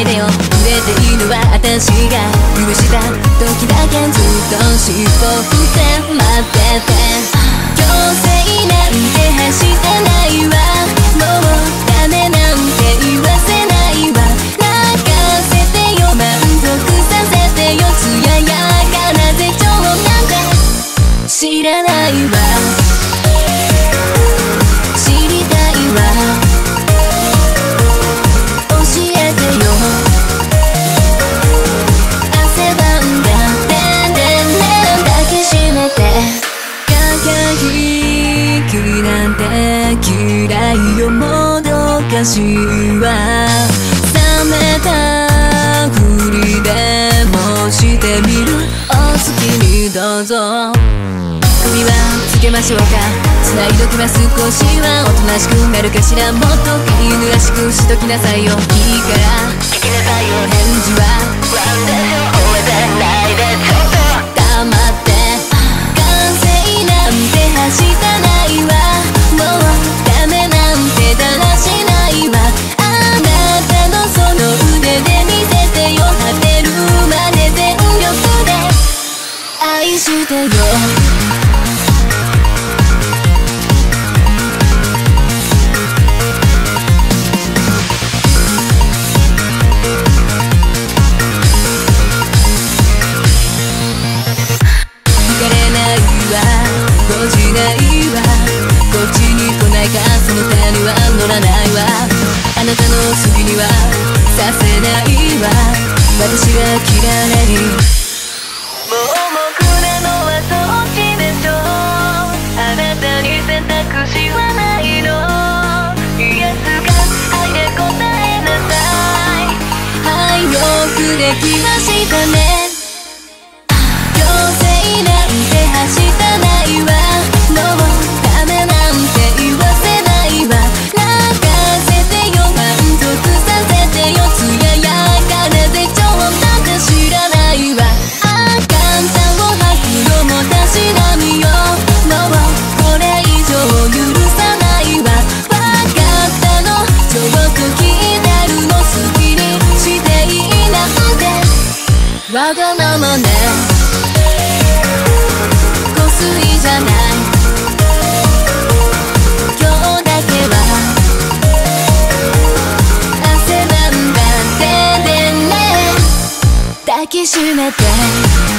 ないでよ。触れていいのは私が許した時だけずっと尻尾振って待ってて。強制なんて走ってないわ。もうダメなんて言わせないわ。泣かせてよ。満足させてよ。艶やかな絶頂なんて知らないわ。時期なんて嫌いよもどかしいわ。冷めたふりでもしてみる。お好きにどうぞ。首はつけましょうか。繋いどきます少しはおとなしくなるかしら。もっと飼い犬らしくしときなさいよ。いいから。聞きなさいよ返事はあなたの好きにはさせないわ。私が嫌い。にできましたねきしめて